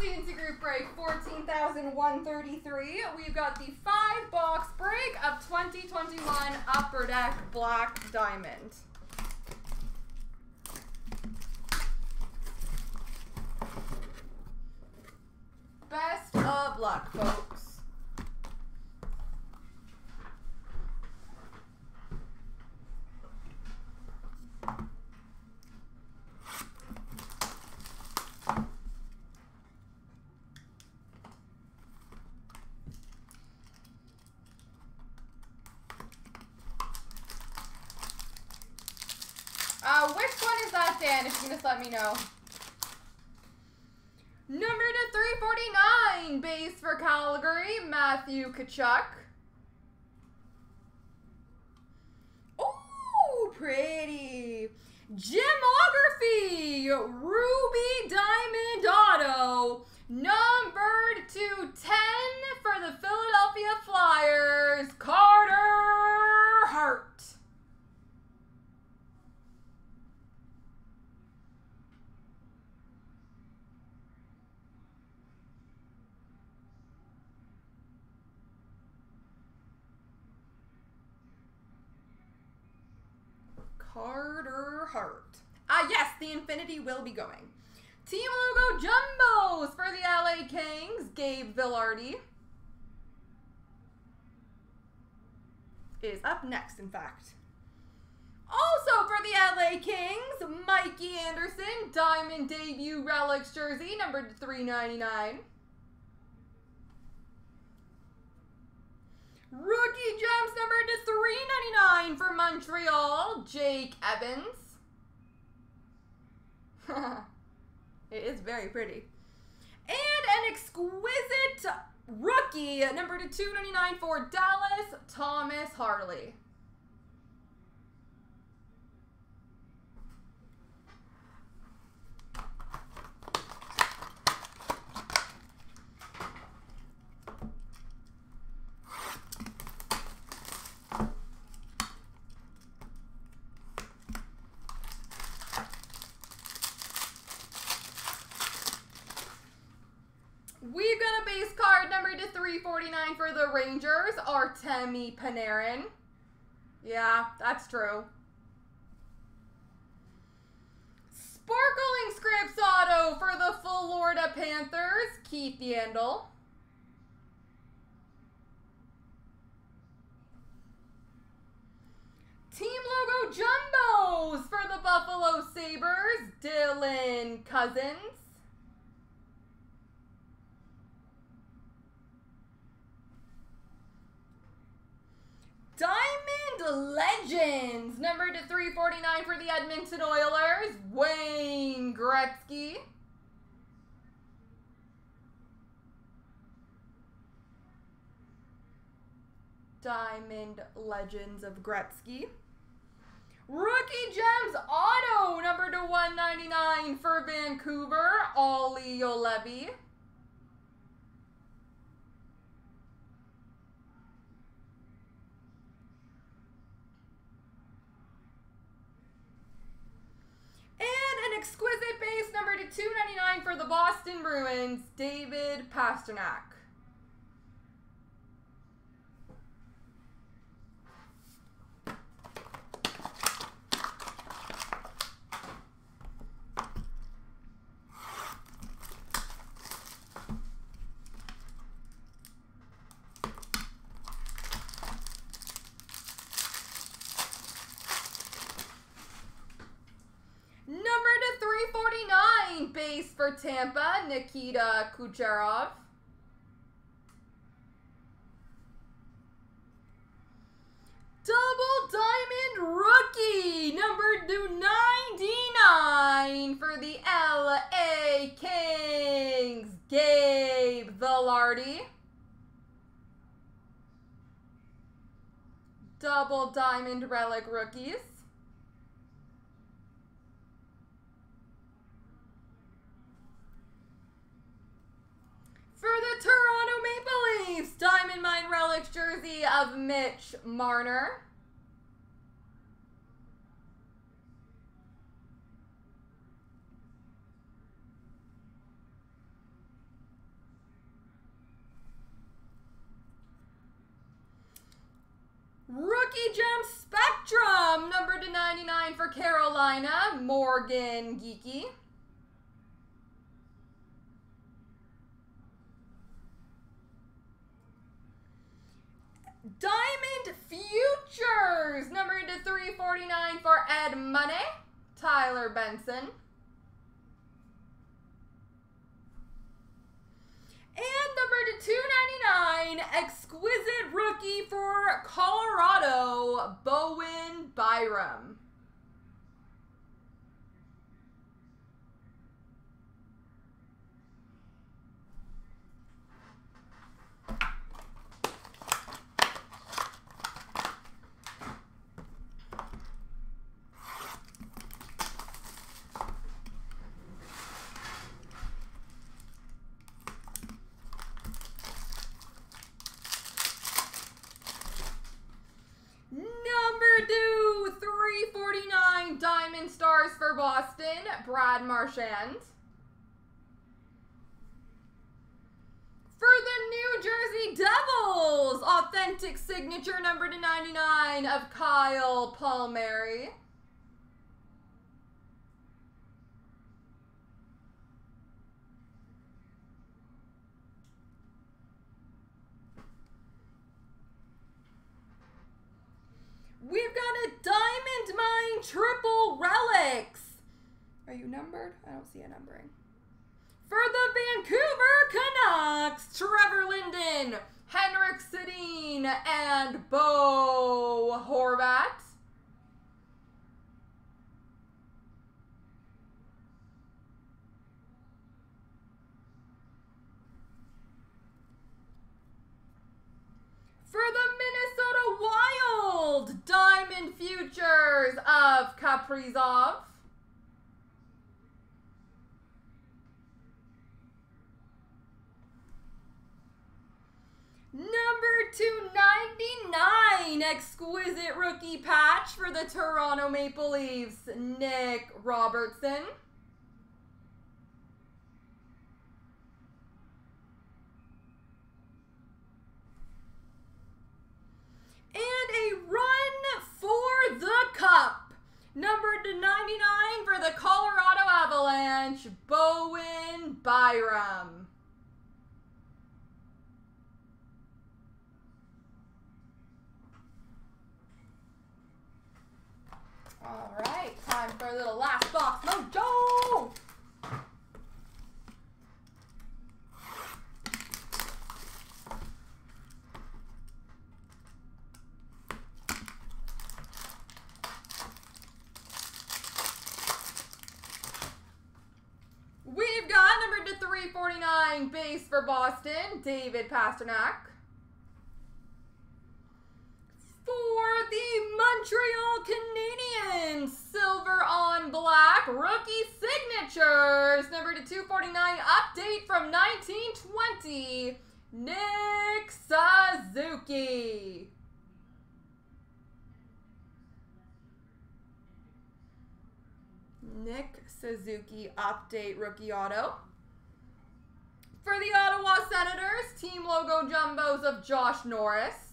CNC group break 14,133. We've got the five box break of 2021 Upper Deck Black Diamond. Best of luck, folks. That? If you just let me know. Number to 349, base for Calgary, Matthew Tkachuk. Oh, pretty. Gemography, Ruby Diamond Auto, numbered to 10 for the Philadelphia Flyers, Carter the Infinity will be going. Team logo jumbos for the LA Kings, Gabe Vilardi. Is up next, in fact. Also for the LA Kings, Mikey Anderson, Diamond Debut Relics jersey, number 399. Rookie Gems number to 399 for Montreal, Jake Evans. It is very pretty. And an exquisite rookie number to 299 for Dallas, Thomas Harley. We've got a base card number to 349 for the Rangers, Artemi Panarin. Yeah, that's true. Sparkling Scripts Auto for the Florida Panthers, Keith Yandle. Team logo jumbos for the Buffalo Sabres, Dylan Cozens. Diamond Legends, number to 349 for the Edmonton Oilers, Wayne Gretzky. Diamond Legends of Gretzky. Rookie Gems Auto, number to 199 for Vancouver, Olli Juolevi. And an exquisite base to 299 for the Boston Bruins, David Pastrnak. Number to 349, base for Tampa, Nikita Kucherov. Double Diamond Rookie, number to 99 for the LA Kings, Gabe Vilardi. Double Diamond Relic Rookies. of Mitch Marner. Rookie Gem Spectrum, number to 99 for Carolina, Morgan Geekie. Diamond Futures, number to 349 for Ed Money, Tyler Benson. And number to 299, exquisite rookie for Colorado, Bowen Byram. Number two, 349 Diamond Stars for Boston, Brad Marchand. For the New Jersey Devils, authentic signature number to 99 of Kyle Palmieri. We've got a Diamond Mine Triple Relics. You numbered? I don't see a numbering. For the Vancouver Canucks, Trevor Linden, Henrik Sedin, and Bo Horvat. For the Minnesota Wild, Diamond Futures of Kaprizov. Number 299, exquisite rookie patch for the Toronto Maple Leafs, Nick Robertson. And a run for the cup. Number to 99 for the Colorado Avalanche, Bowen Byram. All right, time for a little last box mojo. We've got number to 349 base for Boston, David Pastrnak. For the Montreal Canadiens, silver on black, rookie signatures, number to 249, update from 1920, Nick Suzuki. Nick Suzuki update rookie auto. For the Ottawa Senators, team logo jumbos of Josh Norris.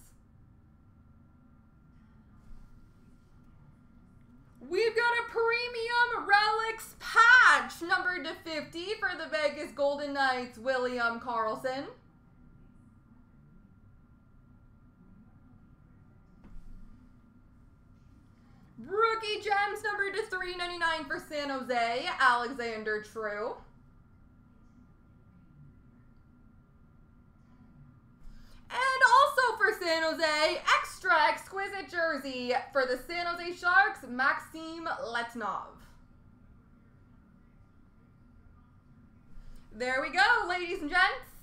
We've got a premium relics patch, numbered to 50 for the Vegas Golden Knights, William Karlsson. Rookie gems numbered to 399 for San Jose, Alexander True. And also for San Jose, extra exquisite jersey for the San Jose Sharks, Maxim Letunov. There we go, ladies and gents.